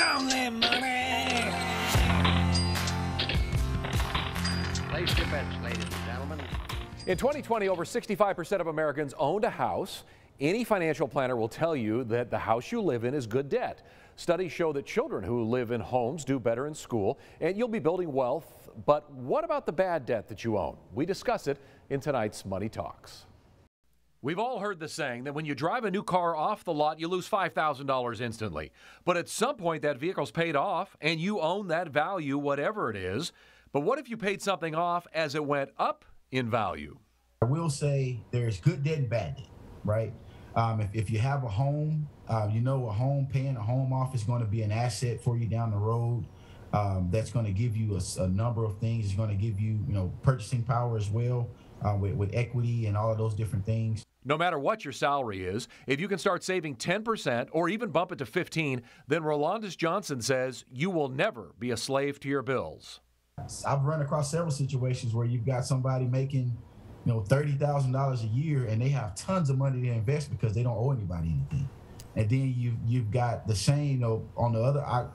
only money. Place your bets, ladies and gentlemen. In 2020, over 65% of Americans owned a house. Any financial planner will tell you that the house you live in is good debt. Studies show that children who live in homes do better in school, and you'll be building wealth. But what about the bad debt that you own? We discuss it in tonight's Money Talks. We've all heard the saying that when you drive a new car off the lot, you lose $5,000 instantly. But at some point, that vehicle's paid off and you own that value, whatever it is. But what if you paid something off as it went up in value? I will say there's good debt and bad debt, right? Um, if, if you have a home, uh, you know a home paying a home off is going to be an asset for you down the road. Um, that's going to give you a, a, number of things. It's going to give you, you know, purchasing power as well uh, with, with equity and all of those different things. No matter what your salary is, if you can start saving 10% or even bump it to 15, then Rolandus Johnson says you will never be a slave to your bills. I've run across several situations where you've got somebody making, you know, thirty thousand dollars a year, and they have tons of money to invest because they don't owe anybody anything. And then you you've got the same, you know, on the other I,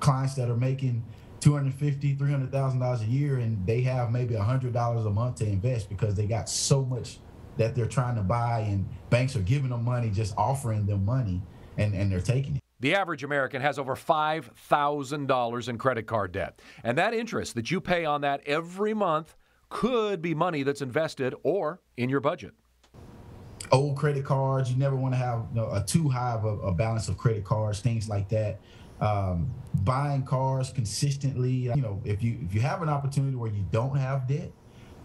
clients that are making 250 300000 dollars a year and they have maybe $100 a month to invest because they got so much that they're trying to buy and banks are giving them money just offering them money and, and they're taking it the average American has over $5,000 in credit card debt. And that interest that you pay on that every month could be money that's invested or in your budget. Old credit cards, you never want to have you know, a too high of a, a balance of credit cards, things like that um, buying cars consistently. You know, if you if you have an opportunity where you don't have debt,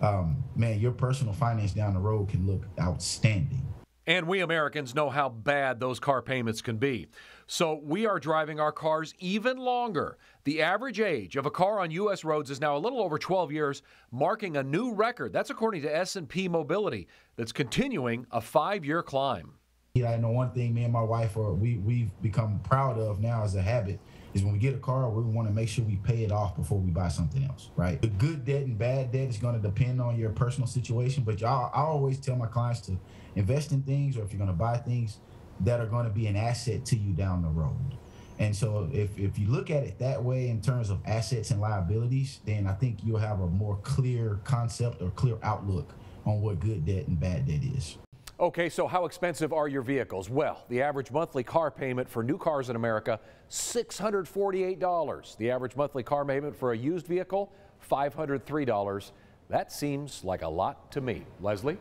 um, man, your personal finance down the road can look outstanding. And we Americans know how bad those car payments can be. So we are driving our cars even longer. The average age of a car on US roads is now a little over 12 years, marking a new record. That's according to S&P Mobility that's continuing a 5-year climb. I know one thing me and my wife are we we've become proud of now as a habit is when we get a car, we want to make sure we pay it off before we buy something else, right? The good debt and bad debt is going to depend on your personal situation, but y'all, I always tell my clients to invest in things or if you're going to buy things that are going to be an asset to you down the road. And so if, if you look at it that way in terms of assets and liabilities, then I think you'll have a more clear concept or clear outlook on what good debt and bad debt is. Okay, so how expensive are your vehicles? Well, the average monthly car payment for new cars in America, $648. The average monthly car payment for a used vehicle, $503. That seems like a lot to me. Leslie?